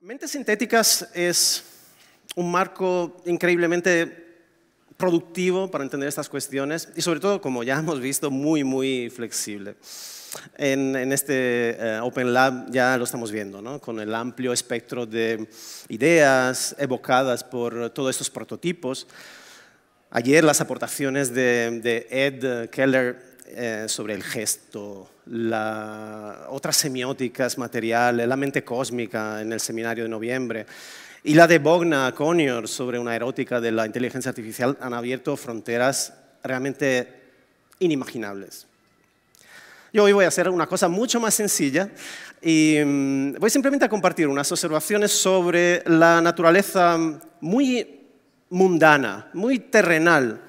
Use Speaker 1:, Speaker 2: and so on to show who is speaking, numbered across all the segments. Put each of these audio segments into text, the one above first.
Speaker 1: Mentes sintéticas es un marco increíblemente productivo para entender estas cuestiones y sobre todo, como ya hemos visto, muy, muy flexible. En, este eh, Open Lab ya lo estamos viendo, ¿no? con el amplio espectro de ideas evocadas por todos estos prototipos. Ayer las aportaciones de, Ed Keller eh, sobre el gesto, la, otras semióticas materiales, la mente cósmica en el seminario de noviembre, y la de Bogna Conior sobre una erótica de la inteligencia artificial han abierto fronteras realmente inimaginables. Yo hoy voy a hacer una cosa mucho más sencilla y mm, voy simplemente a compartir unas observaciones sobre la naturaleza muy mundana, muy terrenal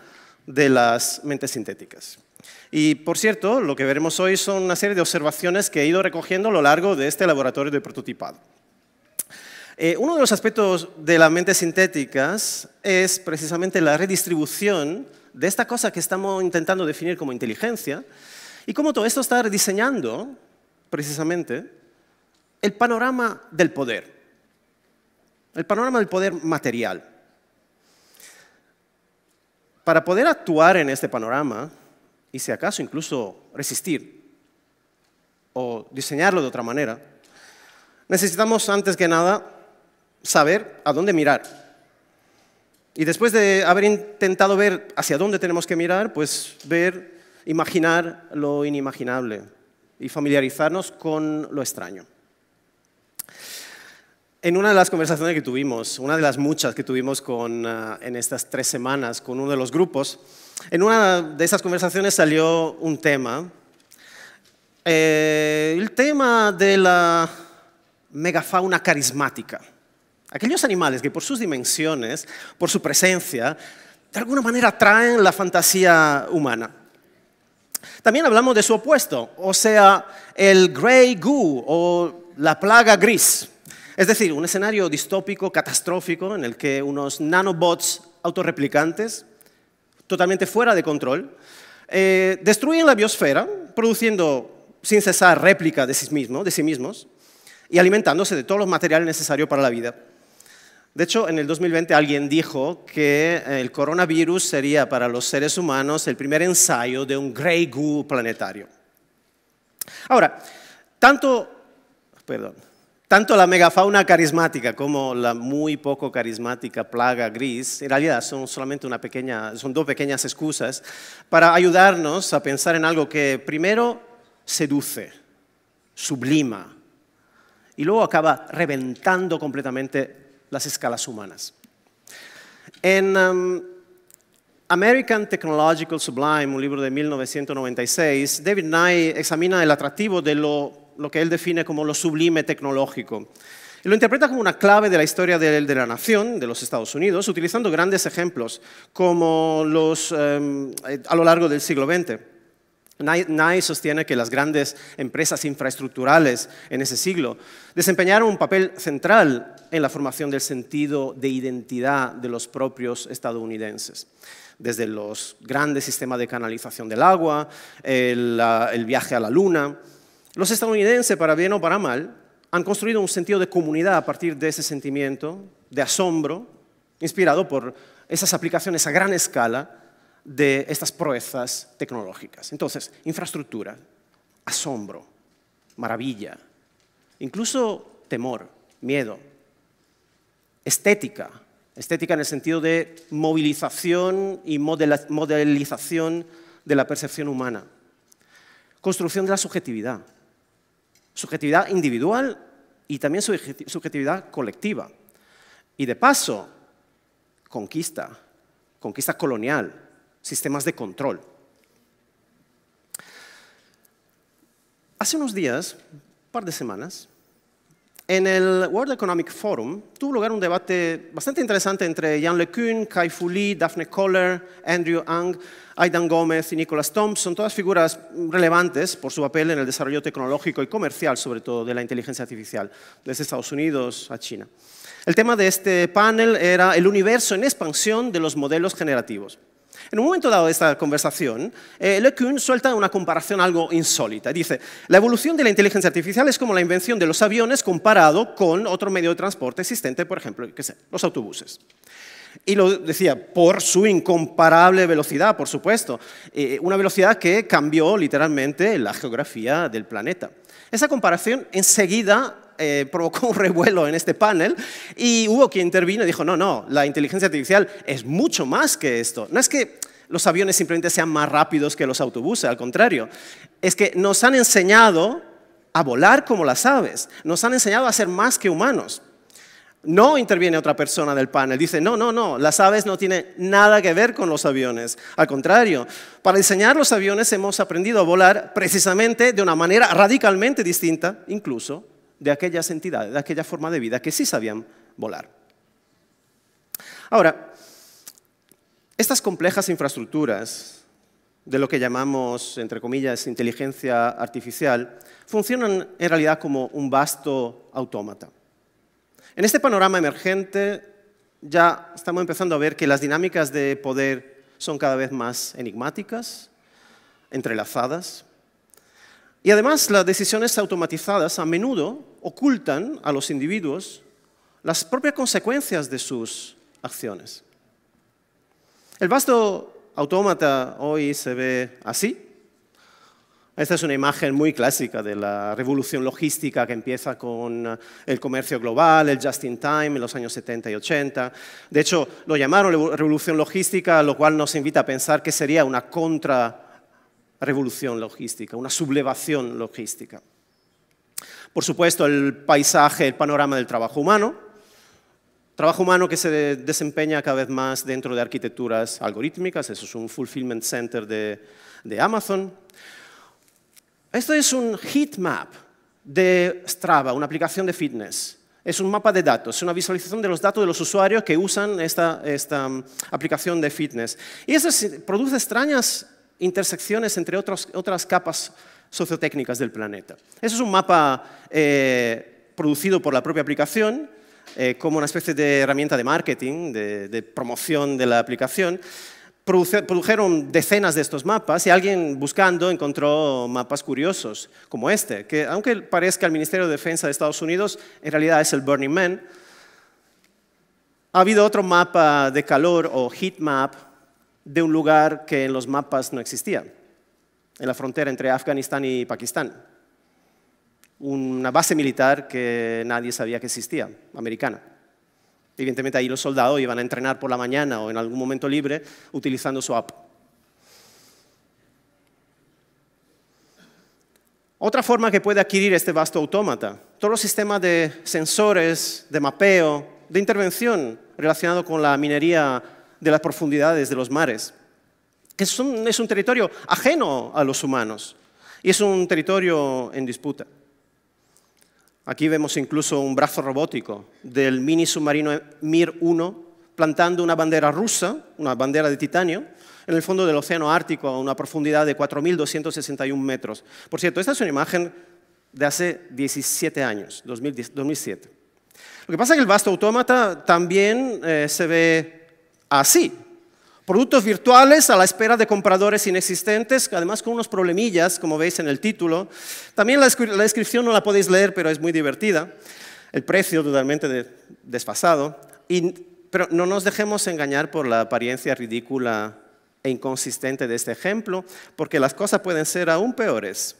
Speaker 1: de las mentes sintéticas. Y por cierto, lo que veremos hoy son una serie de observaciones que he ido recogiendo a lo largo de este laboratorio de prototipado. Eh, uno de los aspectos de las mentes sintéticas es precisamente la redistribución de esta cosa que estamos intentando definir como inteligencia y cómo todo esto está rediseñando precisamente el panorama del poder, el panorama del poder material. Para poder actuar en este panorama, y si acaso incluso resistir o diseñarlo de otra manera, necesitamos antes que nada saber a dónde mirar. Y después de haber intentado ver hacia dónde tenemos que mirar, pues ver, imaginar lo inimaginable y familiarizarnos con lo extraño. En una de las conversaciones que tuvimos, una de las muchas que tuvimos con, ah, en estas tres semanas con uno de los grupos, en una de esas conversaciones salió un tema, eh, el tema de la megafauna carismática. Aquellos animales que por sus dimensiones, por su presencia, de alguna manera atraen la fantasía humana. También hablamos de su opuesto, o sea, el grey goo o la plaga gris. Es decir, un escenario distópico, catastrófico, en el que unos nanobots autorreplicantes, totalmente fuera de control, eh, destruyen la biosfera, produciendo sin cesar réplica de sí, mismos y alimentándose de todos los materiales necesarios para la vida. De hecho, en el 2020 alguien dijo que el coronavirus sería para los seres humanos el primer ensayo de un Grey Goo planetario. Ahora, tanto, perdón, tanto la megafauna carismática como la muy poco carismática plaga gris, en realidad son solamente una pequeña, son dos pequeñas excusas para ayudarnos a pensar en algo que primero seduce, sublima, y luego acaba reventando completamente las escalas humanas. En um, American Technological Sublime, un libro de 1996, David Nye examina el atractivo de lo, que él define como lo sublime tecnológico. Y lo interpreta como una clave de la historia de, la nación, de los Estados Unidos, utilizando grandes ejemplos como los um, a lo largo del siglo XX. Nye sostiene que las grandes empresas infraestructurales en ese siglo desempeñaron un papel central en la formación del sentido de identidad de los propios estadounidenses desde los grandes sistemas de canalización del agua, el, viaje a la luna. Los estadounidenses, para bien o para mal, han construido un sentido de comunidad a partir de ese sentimiento de asombro, inspirado por esas aplicaciones a gran escala de estas proezas tecnológicas. Entonces, infraestructura, asombro, maravilla, incluso temor, miedo, estética, estética en el sentido de movilización y modelización de la percepción humana, construcción de la subjetividad, subjetividad individual y también subjetividad colectiva. Y de paso, conquista, conquista colonial, sistemas de control. Hace unos días, un par de semanas, en el World Economic Forum tuvo lugar un debate bastante interesante entre Jan LeCun, Kai Fu Lee, Daphne Koller, Andrew Ang, Aidan Gómez y Nicholas Thompson, todas figuras relevantes por su papel en el desarrollo tecnológico y comercial, sobre todo, de la inteligencia artificial, desde Estados Unidos a China. El tema de este panel era el universo en expansión de los modelos generativos. En un momento dado de esta conversación, eh, LeCun suelta una comparación algo insólita. Dice, la evolución de la inteligencia artificial es como la invención de los aviones comparado con otro medio de transporte existente, por ejemplo, los autobuses. Y lo decía, por su incomparable velocidad, por supuesto. Eh, una velocidad que cambió literalmente la geografía del planeta. Esa comparación enseguida eh, provocó un revuelo en este panel y hubo quien intervino y dijo, no, no, la inteligencia artificial es mucho más que esto. No es que los aviones simplemente sean más rápidos que los autobuses, al contrario, es que nos han enseñado a volar como las aves, nos han enseñado a ser más que humanos. No interviene otra persona del panel. Dice, no, no, no, las aves no tienen nada que ver con los aviones. Al contrario, para diseñar los aviones hemos aprendido a volar precisamente de una manera radicalmente distinta, incluso, de aquellas entidades, de aquella forma de vida que sí sabían volar. Ahora, estas complejas infraestructuras de lo que llamamos, entre comillas, inteligencia artificial, funcionan en realidad como un vasto autómata. En este panorama emergente ya estamos empezando a ver que las dinámicas de poder son cada vez más enigmáticas, entrelazadas, y además las decisiones automatizadas a menudo ocultan a los individuos las propias consecuencias de sus acciones. El vasto autómata hoy se ve así, esta es una imagen muy clásica de la revolución logística que empieza con eh, el comercio global, el just in time en los años 70 y 80. De hecho, lo llamaron revolución logística, lo cual nos invita a pensar que sería una contra-revolución logística, una sublevación logística. Por supuesto, el paisaje, el panorama del trabajo humano, trabajo humano que se desempeña cada vez más dentro de arquitecturas algorítmicas, eso es un fulfillment center de, de Amazon. Esto es un heat map de Strava, una aplicación de fitness. Es un mapa de datos, una visualización de los datos de los usuarios que usan esta, um, aplicación de fitness. Y eso produce extrañas intersecciones entre otras capas sociotécnicas del planeta. Eso es un mapa eh, producido por la propia aplicación, eh, como una especie de herramienta de marketing, de promoción de la aplicación produjeron decenas de estos mapas y alguien buscando encontró mapas curiosos, como este, que aunque parezca el Ministerio de Defensa de Estados Unidos, en realidad es el Burning Man. Ha habido otro mapa de calor o heat map de un lugar que en los mapas no existía, en la frontera entre Afganistán y Pakistán. Una base militar que nadie sabía que existía, americana. Evidentemente ahí los soldados iban a entrenar por la mañana o en algún momento libre utilizando su app. Otra forma que puede adquirir este vasto autómata, todos los sistemas de sensores, de mapeo, de intervención relacionado con la minería de las profundidades de los mares, que es un territorio ajeno a los humanos y es un territorio en disputa. Aquí vemos incluso un brazo robótico del mini submarino Mir-1 plantando una bandera rusa, una bandera de titanio, en el fondo del Océano Ártico a una profundidad de 4.261 metros. Por cierto, esta es una imagen de hace 17 años, 2007. Lo que pasa es que el vasto autómata también eh, se ve así, Productos virtuales a la espera de compradores inexistentes, además con unos problemillas, como veis en el título. También la, descripción no la podéis leer, pero es muy divertida. El precio totalmente desfasado. pero no nos dejemos engañar por la apariencia ridícula e inconsistente de este ejemplo, porque las cosas pueden ser aún peores.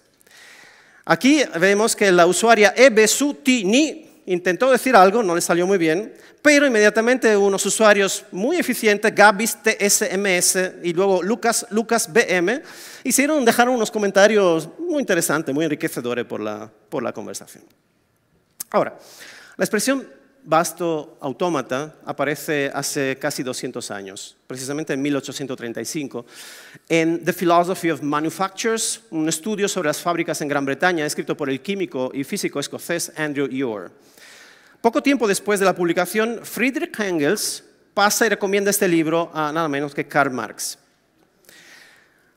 Speaker 1: Aquí vemos que la usuaria Ebesutini intentó decir algo, no le salió muy bien, pero inmediatamente unos usuarios muy eficientes, Gabis TSMS y luego Lucas, Lucas BM, hicieron, dejaron unos comentarios muy interesantes, muy enriquecedores por la, por la conversación. Ahora, la expresión vasto autómata aparece hace casi 200 años, precisamente en 1835, en The Philosophy of Manufactures, un estudio sobre las fábricas en Gran Bretaña, escrito por el químico y físico escocés Andrew Ure. Poco tiempo después de la publicación, Friedrich Engels pasa y recomienda este libro a nada menos que Karl Marx.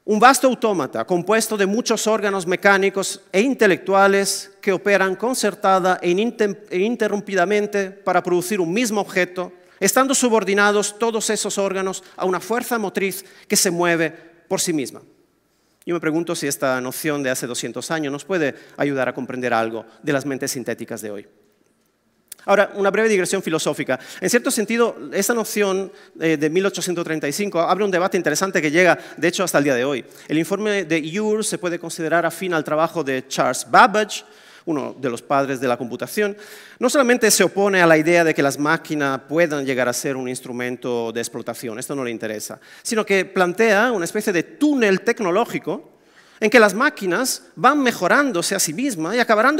Speaker 1: Un vasto autómata compuesto de muchos órganos mecánicos e intelectuales que operan concertada e, e ininterrumpidamente para producir un mismo objeto estando subordinados todos esos órganos a una fuerza motriz que se mueve por sí misma. Yo me pregunto si esta noción de hace 200 años nos puede ayudar a comprender algo de las mentes sintéticas de hoy. Ahora, una breve digresión filosófica. En cierto sentido, esta noción eh, de 1835 abre un debate interesante que llega, de hecho, hasta el día de hoy. El informe de Ure se puede considerar afín al trabajo de Charles Babbage, uno de los padres de la computación. No solamente se opone a la idea de que las máquinas puedan llegar a ser un instrumento de explotación, esto no le interesa, sino que plantea una especie de túnel tecnológico en que las máquinas van mejorándose a sí mismas y acabarán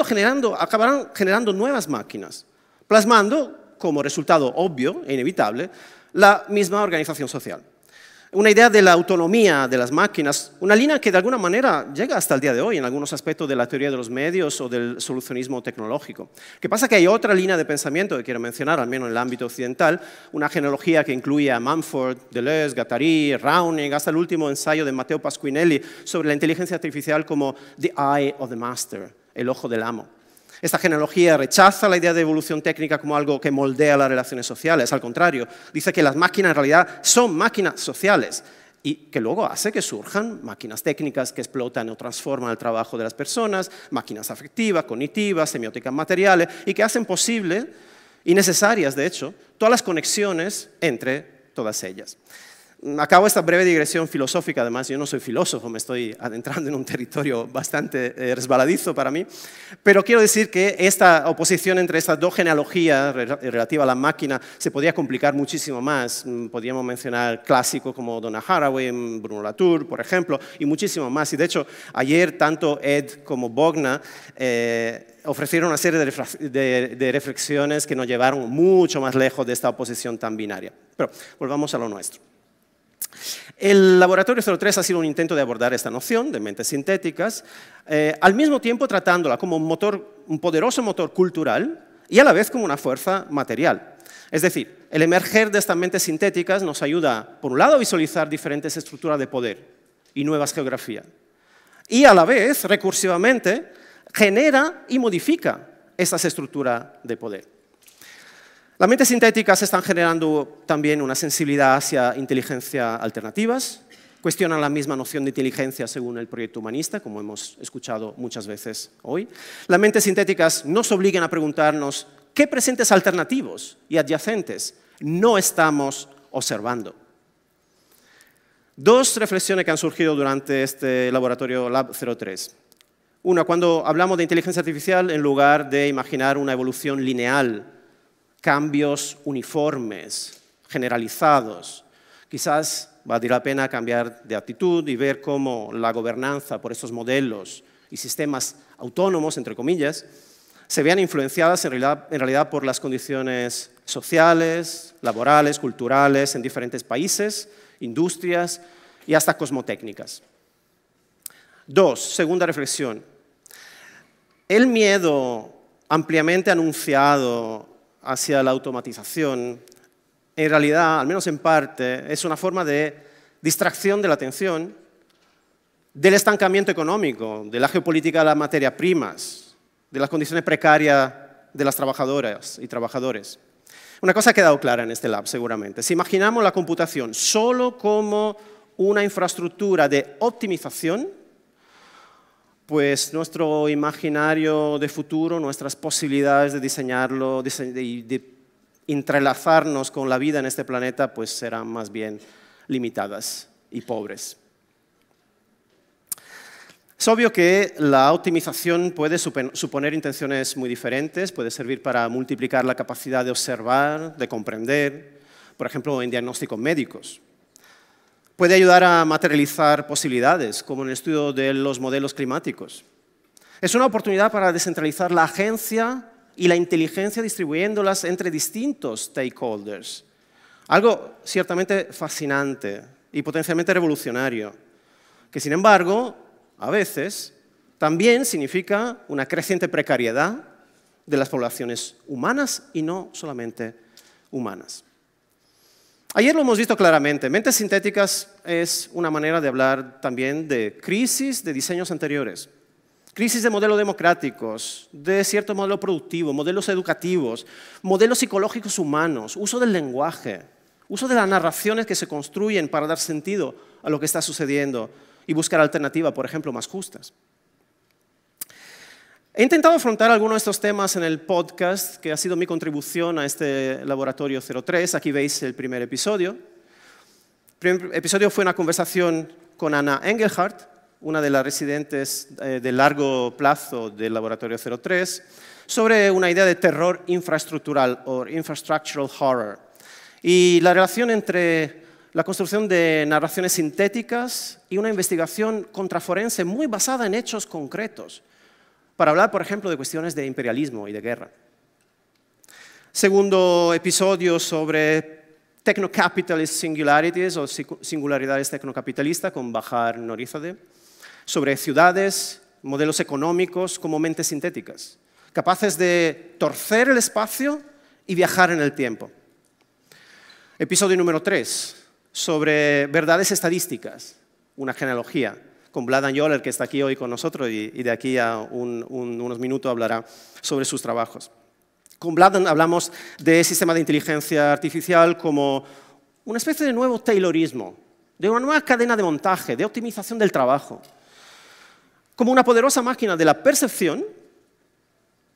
Speaker 1: acabarán generando nuevas máquinas plasmando, como resultado obvio e inevitable, la misma organización social. Una idea de la autonomía de las máquinas, una línea que de alguna manera llega hasta el día de hoy en algunos aspectos de la teoría de los medios o del solucionismo tecnológico. ¿Qué pasa? Que hay otra línea de pensamiento que quiero mencionar, al menos en el ámbito occidental, una genealogía que incluye a Mumford, Deleuze, Guattari, Rauning, hasta el último ensayo de Matteo Pasquinelli sobre la inteligencia artificial como the eye of the master, el ojo del amo. Esta genealogía rechaza la idea de evolución técnica como algo que moldea las relaciones sociales, al contrario, dice que las máquinas en realidad son máquinas sociales y que luego hace que surjan máquinas técnicas que explotan o transforman el trabajo de las personas, máquinas afectivas, cognitivas, semióticas materiales y que hacen posible y necesarias, de hecho, todas las conexiones entre todas ellas. Acabo esta breve digresión filosófica, además yo no soy filósofo, me estoy adentrando en un territorio bastante eh, resbaladizo para mí, pero quiero decir que esta oposición entre estas dos genealogías relativa a la máquina se podría complicar muchísimo más. Mm, podríamos mencionar clásicos como Donna Haraway, mm, Bruno Latour, por ejemplo, y muchísimo más. Y de hecho, ayer tanto Ed como Bogna eh, ofrecieron una serie de reflexiones que nos llevaron mucho más lejos de esta oposición tan binaria. Pero volvamos a lo nuestro. El Laboratorio 03 ha sido un intento de abordar esta noción de mentes sintéticas, eh, al mismo tiempo tratándola como un, motor, un poderoso motor cultural y a la vez como una fuerza material. Es decir, el emerger de estas mentes sintéticas nos ayuda, por un lado, a visualizar diferentes estructuras de poder y nuevas geografías, y a la vez, recursivamente, genera y modifica esas estructuras de poder. Las mentes sintéticas están generando también una sensibilidad hacia inteligencia alternativas, cuestionan la misma noción de inteligencia según el proyecto humanista, como hemos escuchado muchas veces hoy. Las mentes sintéticas nos obligan a preguntarnos qué presentes alternativos y adyacentes no estamos observando. Dos reflexiones que han surgido durante este laboratorio Lab 03. Una, cuando hablamos de inteligencia artificial, en lugar de imaginar una evolución lineal cambios uniformes, generalizados. Quizás valdría la pena cambiar de actitud y ver cómo la gobernanza por estos modelos y sistemas autónomos, entre comillas, se vean influenciadas en realidad, por las condiciones sociales, laborales, culturales en diferentes países, industrias y hasta cosmotécnicas. Dos, segunda reflexión. El miedo ampliamente anunciado hacia la automatización, en realidad, al menos en parte, es una forma de distracción de la atención del estancamiento económico, de la geopolítica de las materias primas, de las condiciones precarias de las trabajadoras y trabajadores. Una cosa ha quedado clara en este lab, seguramente. Si imaginamos la computación solo como una infraestructura de optimización, pues nuestro imaginario de futuro, nuestras posibilidades de diseñarlo, de, de entrelazarnos con la vida en este planeta, pues serán más bien limitadas y pobres. Es obvio que la optimización puede suponer intenciones muy diferentes, puede servir para multiplicar la capacidad de observar, de comprender, por ejemplo, en diagnósticos médicos. Puede ayudar a materializar posibilidades, como en el estudio de los modelos climáticos. Es una oportunidad para descentralizar la agencia y la inteligencia distribuyéndolas entre distintos stakeholders. Algo ciertamente fascinante y potencialmente revolucionario, que sin embargo, a veces, también significa una creciente precariedad de las poblaciones humanas y no solamente humanas. Ayer lo hemos visto claramente. Mentes sintéticas es una manera de hablar también de crisis de diseños anteriores. crisis de modelos democráticos, de cierto modelo productivo, modelos educativos, modelos psicológicos humanos, uso del lenguaje, uso de las narraciones que se construyen para dar sentido a lo que está sucediendo y buscar alternativas, por ejemplo, más justas. He intentado afrontar algunos de estos temas en el podcast, que ha sido mi contribución a este laboratorio 03. Aquí veis el primer episodio. El primer episodio fue una conversación con Ana Engelhardt, una de las residentes eh, de largo plazo del laboratorio 03, sobre una idea de terror infraestructural o infrastructural horror y la relación entre la construcción de narraciones sintéticas y una investigación contraforense muy basada en hechos concretos para hablar, por ejemplo, de cuestiones de imperialismo y de guerra. Segundo episodio sobre Technocapitalist Singularities o singularidades tecnocapitalistas con Bajar Norizade, sobre ciudades, modelos económicos como mentes sintéticas, capaces de torcer el espacio y viajar en el tiempo. Episodio número 3, sobre verdades estadísticas, una genealogía con Vladan Joller, que está aquí hoy con nosotros y, de aquí a unos minutos hablará sobre sus trabajos. Con Vladan hablamos de sistema de inteligencia artificial como una especie de nuevo Taylorismo, de una nueva cadena de montaje, de optimización del trabajo, como una poderosa máquina de la percepción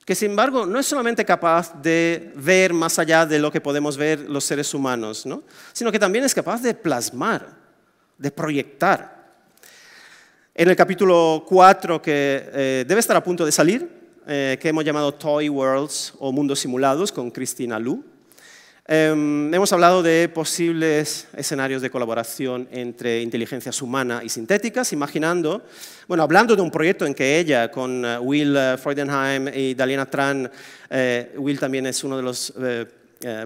Speaker 1: que sin embargo no es solamente capaz de ver más allá de lo que podemos ver los seres humanos, sino que también es capaz de plasmar, de proyectar. En el capítulo 4, que eh, debe estar a punto de salir, eh, que hemos llamado Toy Worlds o Mundos Simulados con Cristina Lu, em, hemos hablado de posibles escenarios de colaboración entre inteligencias humanas y sintéticas, imaginando, bueno, hablando de un proyecto en que ella, con eh, Will Freudenheim y Daliana Tran, Will también es uno de los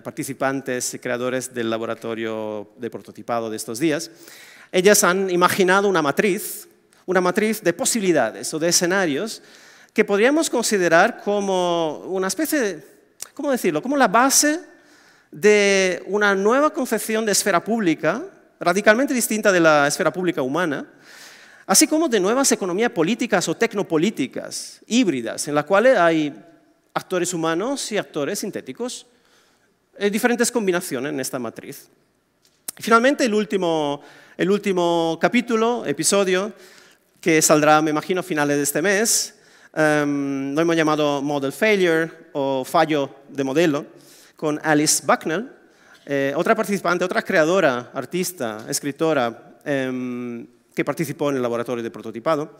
Speaker 1: participantes y creadores del laboratorio de prototipado de estos días, ellas han imaginado una matriz una matriz de posibilidades o de escenarios que podríamos considerar como una especie de, ¿cómo decirlo?, como la base de una nueva concepción de esfera pública, radicalmente distinta de la esfera pública humana, así como de nuevas economías políticas o tecnopolíticas híbridas, en las cuales hay actores humanos y actores sintéticos, en diferentes combinaciones en esta matriz. Finalmente, el último, el último capítulo, episodio, que saldrá, me imagino, a finales de este mes. Um, lo hemos llamado Model Failure o fallo de modelo, con Alice Bucknell, eh, otra participante, otra creadora, artista, escritora, em, que participó en el laboratorio de prototipado.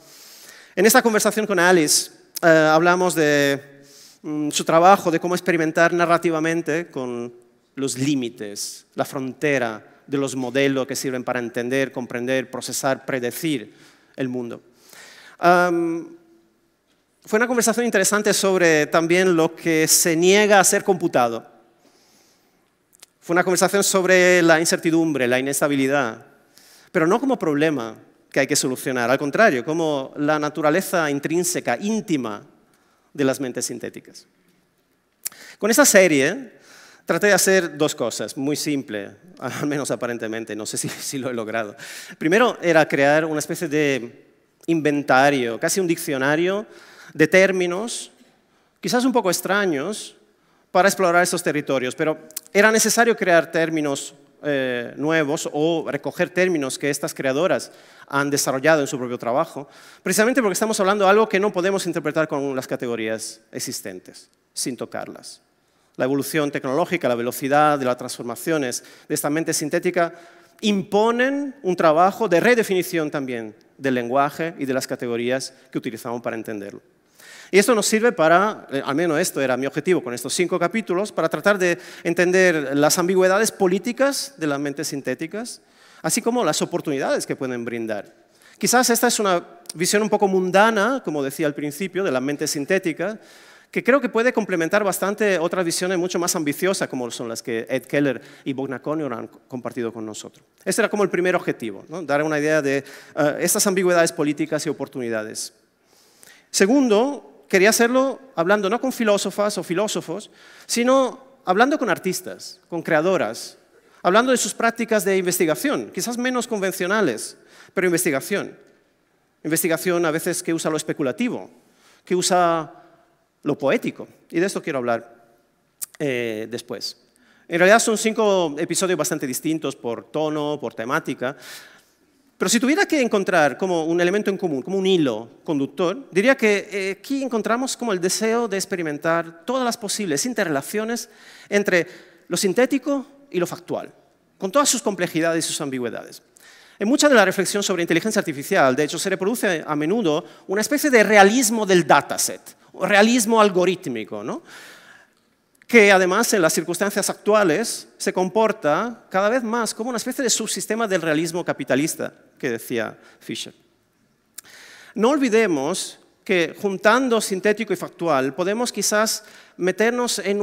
Speaker 1: En esta conversación con Alice eh, hablamos de mm, su trabajo, de cómo experimentar narrativamente con los límites, la frontera de los modelos que sirven para entender, comprender, procesar, predecir el mundo. fue una conversación interesante sobre también lo que se niega a ser computado. Fue una conversación sobre la incertidumbre, la inestabilidad, pero no como problema que hay que solucionar, al contrario, como la naturaleza intrínseca, íntima de las mentes sintéticas. Con esta serie traté de hacer dos cosas, muy simple, al menos aparentemente, no sé si, lo he logrado. Primero era crear una especie de inventario, casi un diccionario de términos, quizás un poco extraños, para explorar estos territorios, pero era necesario crear términos eh, nuevos o recoger términos que estas creadoras han desarrollado en su propio trabajo, precisamente porque estamos hablando de algo que no podemos interpretar con las categorías existentes, sin tocarlas la evolución tecnológica, la velocidad de las transformaciones de esta mente sintética imponen un trabajo de redefinición también del lenguaje y de las categorías que utilizamos para entenderlo. Y esto nos sirve para, eh, al menos esto era mi objetivo con estos cinco capítulos, para tratar de entender las ambigüedades políticas de las mentes sintéticas, así como las oportunidades que pueden brindar. Quizás esta es una visión un poco mundana, como decía al principio, de la mente sintética, que creo que puede complementar bastante otras visiones mucho más ambiciosas, como son las que Ed Keller y Bogna Conyor han compartido con nosotros. Ese era como el primer objetivo, dar una idea de eh, estas ambigüedades políticas y oportunidades. Segundo, quería hacerlo hablando no con filósofas o filósofos, sino hablando con artistas, con creadoras, hablando de sus prácticas de investigación, quizás menos convencionales, pero investigación. Investigación a veces que usa lo especulativo, que usa lo poético. Y de esto quiero hablar eh, después. En realidad son cinco episodios bastante distintos por tono, por temática. Pero si tuviera que encontrar como un elemento en común, como un hilo conductor, diría que eh, aquí encontramos como el deseo de experimentar todas las posibles interrelaciones entre lo sintético y lo factual, con todas sus complejidades y sus ambigüedades. En mucha de la reflexión sobre inteligencia artificial, de hecho, se reproduce a menudo una especie de realismo del dataset, realismo algorítmico, ¿no? que además en las circunstancias actuales se comporta cada vez más como una especie de subsistema del realismo capitalista que decía Fisher. No olvidemos que juntando sintético y factual podemos quizás meternos en,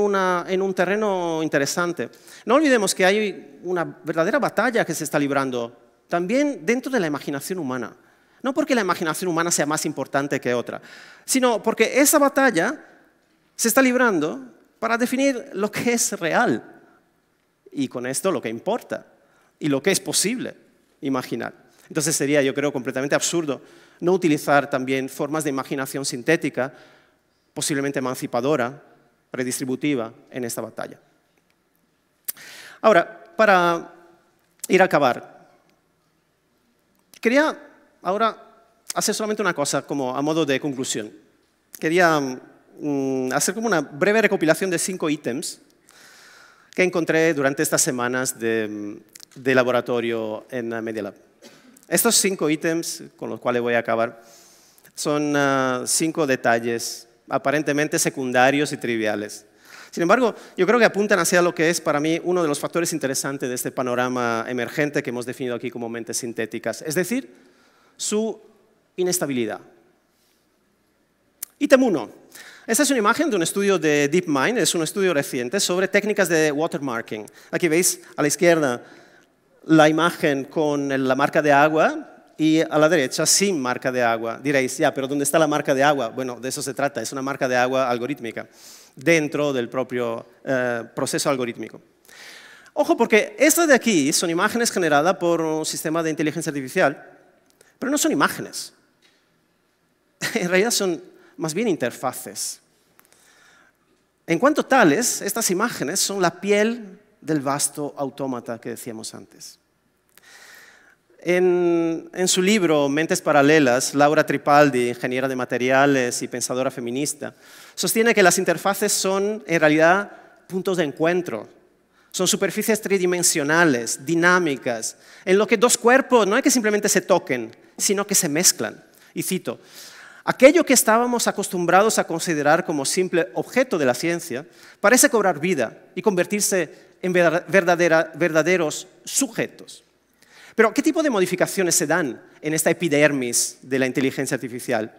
Speaker 1: en, un terreno interesante. No olvidemos que hay una verdadera batalla que se está librando también dentro de la imaginación humana. No porque la imaginación humana sea más importante que otra, sino porque esa batalla se está librando para definir lo que es real y con esto lo que importa y lo que es posible imaginar. Entonces sería, yo creo, completamente absurdo no utilizar también formas de imaginación sintética, posiblemente emancipadora, redistributiva, en esta batalla. Ahora, para ir a acabar, quería ahora hacer solamente una cosa como a modo de conclusión. Quería Mm, hacer como una breve recopilación de cinco ítems que encontré durante estas semanas de, laboratorio en Media Lab. Estos cinco ítems, con los cuales voy a acabar, son ah, cinco detalles aparentemente secundarios y triviales. Sin embargo, yo creo que apuntan hacia lo que es para mí uno de los factores interesantes de este panorama emergente que hemos definido aquí como mentes sintéticas, es decir, su inestabilidad. Ítem 1. Esta es una imagen de un estudio de DeepMind, es un estudio reciente sobre técnicas de watermarking. Aquí veis a la izquierda la imagen con la marca de agua y a la derecha sin marca de agua. Diréis, ya, pero ¿dónde está la marca de agua? Bueno, de eso se trata, es una marca de agua algorítmica dentro del propio eh, proceso algorítmico. Ojo, porque estas de aquí son imágenes generadas por un sistema de inteligencia artificial, pero no son imágenes. En realidad son más bien interfaces. En cuanto tales, estas imágenes son la piel del vasto autómata que decíamos antes. En, su libro Mentes Paralelas, Laura Tripaldi, ingeniera de materiales y pensadora feminista, sostiene que las interfaces son en realidad puntos de encuentro, son superficies tridimensionales, dinámicas, en lo que dos cuerpos no es que simplemente se toquen, sino que se mezclan. Y cito, Aquello que estábamos acostumbrados a considerar como simple objeto de la ciencia parece cobrar vida y convertirse en verdaderos sujetos. Pero, ¿qué tipo de modificaciones se dan en esta epidermis de la inteligencia artificial?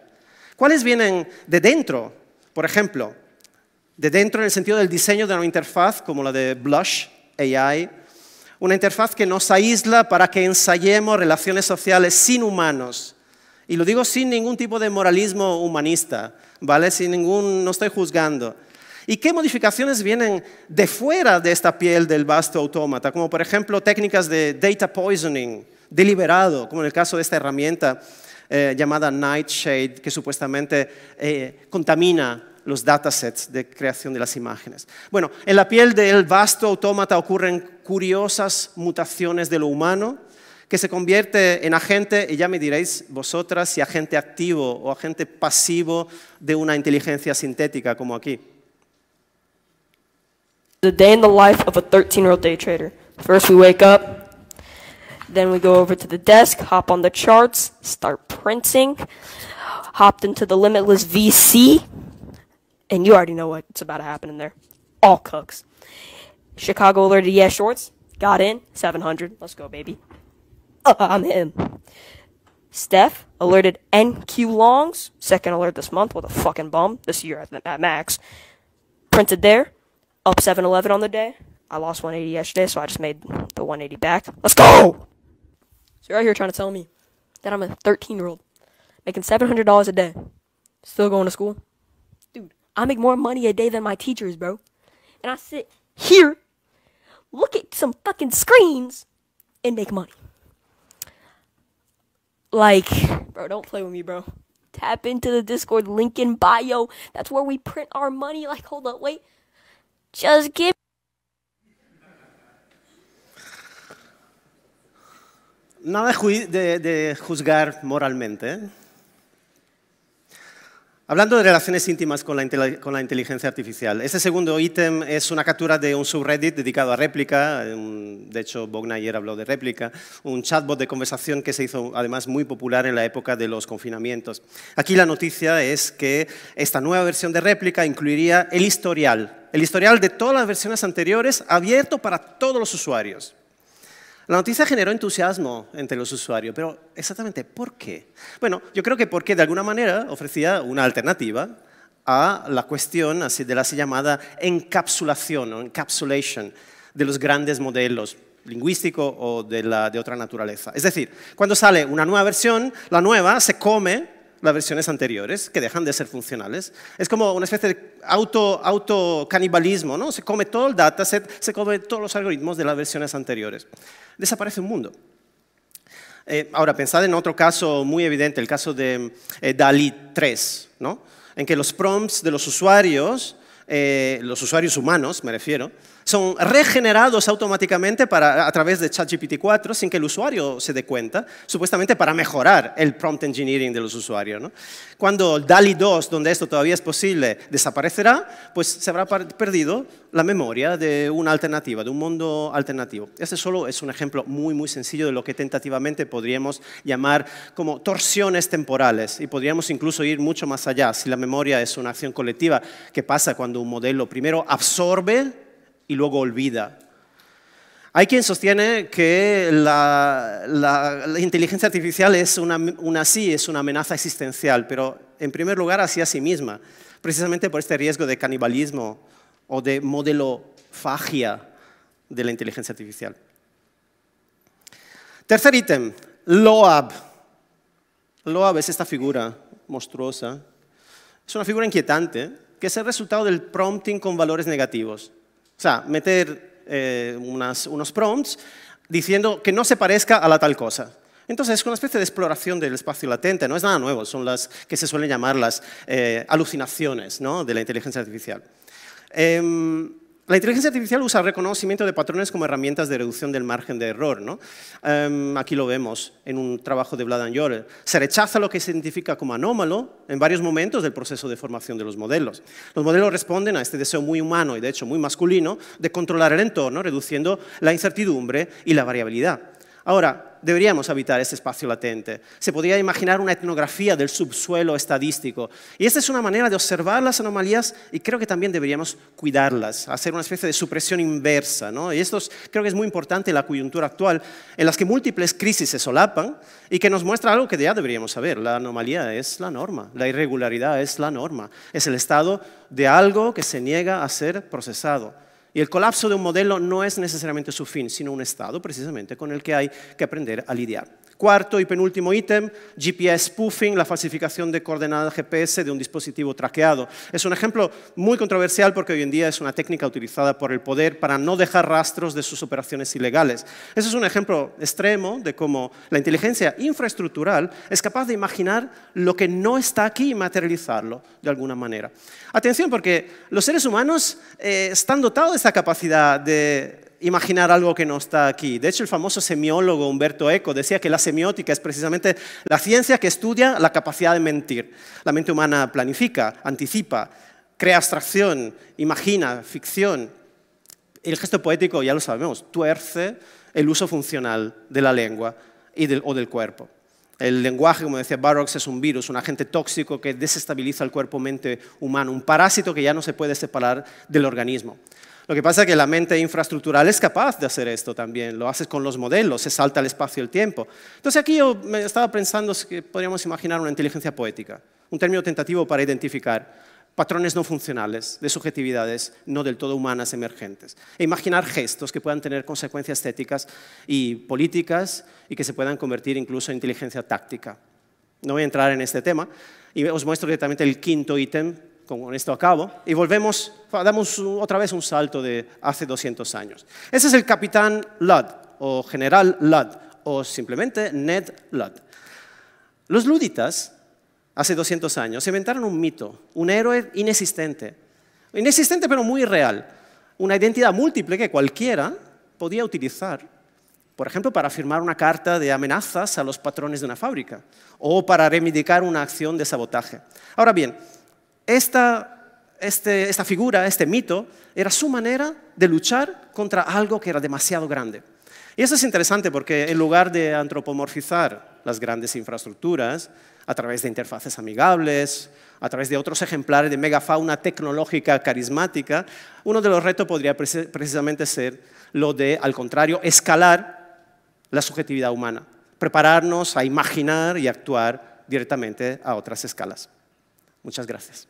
Speaker 1: ¿Cuáles vienen de dentro? Por ejemplo, de dentro en el sentido del diseño de una interfaz como la de Blush AI, una interfaz que nos aísla para que ensayemos relaciones sociales sin humanos y lo digo sin ningún tipo de moralismo humanista, ¿vale? Sin ningún, no estoy juzgando. ¿Y qué modificaciones vienen de fuera de esta piel del vasto autómata? Como por ejemplo técnicas de data poisoning deliberado, como en el caso de esta herramienta eh, llamada Nightshade, que supuestamente eh, contamina los datasets de creación de las imágenes. Bueno, en la piel del vasto autómata ocurren curiosas mutaciones de lo humano, que se convierte en agente, y ya me diréis vosotras si agente activo o agente pasivo de una inteligencia sintética como aquí.
Speaker 2: The day in the life of a 13-year-old day trader. First we wake up, then we go over to the desk, hop on the charts, start printing, hopped into the Limitless VC, and you already know what's about to happen in there. All cooks. Chicago alerted yes shorts, got in, 700, let's go baby. Uh, I'm him. Steph alerted NQ Longs, second alert this month with a fucking bum this year at, at max. Printed there, up 711 on the day. I lost 180 yesterday, so I just made the 180 back. Let's go! So you're out here trying to tell me that I'm a 13 year old making $700 a day, still going to school? I make more money a day than my teachers, bro. And I sit here, look at some fucking screens, and make money. Like, bro, don't play with me, bro. tap into the Discord link in bio. That's where we print our money. Like, hold up, wait. Just give.
Speaker 1: Nada de, de juzgar moralmente. ¿eh? Hablando de relaciones íntimas con la, inteligencia artificial, este segundo ítem es una captura de un subreddit dedicado a réplica, de hecho Bogna ayer habló de réplica, un chatbot de conversación que se hizo además muy popular en la época de los confinamientos. Aquí la noticia es que esta nueva versión de réplica incluiría el historial, el historial de todas las versiones anteriores abierto para todos los usuarios. La noticia generó entusiasmo entre los usuarios, pero exactamente ¿por qué? Bueno, yo creo que porque de alguna manera ofrecía una alternativa a la cuestión así de la así llamada encapsulación o encapsulation de los grandes modelos lingüísticos o de, la, de otra naturaleza. Es decir, cuando sale una nueva versión, la nueva se come las versiones anteriores, que dejan de ser funcionales. Es como una especie de auto, auto canibalismo, ¿no? Se come todo el dataset, se come todos los algoritmos de las versiones anteriores. Desaparece un mundo. Eh, ahora, pensad en otro caso muy evidente, el caso de eh, DALI 3, ¿no? en que los prompts de los usuarios, eh, los usuarios humanos, me refiero, son regenerados automáticamente a través de ChatGPT 4 sin que el usuario se dé cuenta, supuestamente para mejorar el prompt engineering de los usuarios. Cuando DALI 2, donde esto todavía es posible, desaparecerá, pues se habrá perdido la memoria de una alternativa, de un mundo alternativo. Este solo es un ejemplo muy, muy sencillo de lo que tentativamente podríamos llamar como torsiones temporales y podríamos incluso ir mucho más allá si la memoria es una acción colectiva que pasa cuando un modelo primero absorbe y luego olvida. Hay quien sostiene que la, inteligencia artificial es una, sí, es una amenaza existencial, pero en primer lugar hacia sí misma, precisamente por este riesgo de canibalismo o de modelo fagia de la inteligencia artificial. Tercer ítem, LOAB. LOAB es esta figura monstruosa. Es una figura inquietante, que es el resultado del prompting con valores negativos. O sea, meter eh, unos prompts diciendo que no se parezca a la tal cosa. Entonces es una especie de exploración del espacio latente, no es nada nuevo, son las que se suelen llamar las eh, alucinaciones de la inteligencia artificial. Em, la inteligencia artificial usa reconocimiento de patrones como herramientas de reducción del margen de error. ¿no? Em, aquí lo vemos en un trabajo de Vladan Jorel. Se rechaza lo que se identifica como anómalo en varios momentos del proceso de formación de los modelos. Los modelos responden a este deseo muy humano y de hecho muy masculino de controlar el entorno, reduciendo la incertidumbre y la variabilidad. Ahora, deberíamos habitar ese espacio latente. Se podría imaginar una etnografía del subsuelo estadístico. Y esta es una manera de observar las anomalías y creo que también deberíamos cuidarlas, hacer una especie de supresión inversa. Y esto creo que es muy importante en la coyuntura actual, en las que múltiples crisis se solapan y que nos muestra algo que ya deberíamos saber. La anomalía es la norma, la irregularidad es la norma, es el estado de algo que se niega a ser procesado. Y el colapso de un modelo no es necesariamente su fin, sino un estado precisamente con el que hay que aprender a lidiar. Cuarto y penúltimo ítem, GPS spoofing, la falsificación de coordenadas GPS de un dispositivo traqueado. Es un ejemplo muy controversial porque hoy en día es una técnica utilizada por el poder para no dejar rastros de sus operaciones ilegales. Ese es un ejemplo extremo de cómo la inteligencia infraestructural es capaz de imaginar lo que no está aquí y materializarlo de alguna manera. Atención porque los seres humanos eh, están dotados de esta capacidad de imaginar algo que no está aquí. De hecho, el famoso semiólogo Humberto Eco decía que la semiótica es precisamente la ciencia que estudia la capacidad de mentir. La mente humana planifica, anticipa, crea abstracción, imagina, ficción. El gesto poético, ya lo sabemos, tuerce el uso funcional de la lengua y o del cuerpo. El lenguaje, como decía Barrocks, es un virus, un agente tóxico que desestabiliza el cuerpo-mente humano, un parásito que ya no se puede separar del organismo. Lo que pasa es que la mente infraestructural es capaz de hacer esto también, lo haces con los modelos, se salta el espacio y el tiempo. Entonces aquí yo me estaba pensando que podríamos imaginar una inteligencia poética, un término tentativo para identificar patrones no funcionales de subjetividades no del todo humanas emergentes. E imaginar gestos que puedan tener consecuencias estéticas y políticas y que se puedan convertir incluso en inteligencia táctica. No voy a entrar en este tema y os muestro directamente el quinto ítem con esto acabo, y volvemos, damos otra vez un salto de hace 200 años. Ese es el capitán Ludd, o general Ludd, o simplemente Ned Ludd. Los luditas hace 200 años, inventaron un mito, un héroe inexistente. Inexistente pero muy real. Una identidad múltiple que cualquiera podía utilizar, por ejemplo, para firmar una carta de amenazas a los patrones de una fábrica o para reivindicar una acción de sabotaje. Ahora bien, esta, este, esta figura, este mito, era su manera de luchar contra algo que era demasiado grande. Y eso es interesante porque en lugar de antropomorfizar las grandes infraestructuras a través de interfaces amigables, a través de otros ejemplares de megafauna tecnológica carismática, uno de los retos podría precisamente ser lo de, al contrario, escalar la subjetividad humana, prepararnos a imaginar y actuar directamente a otras escalas. Muchas gracias.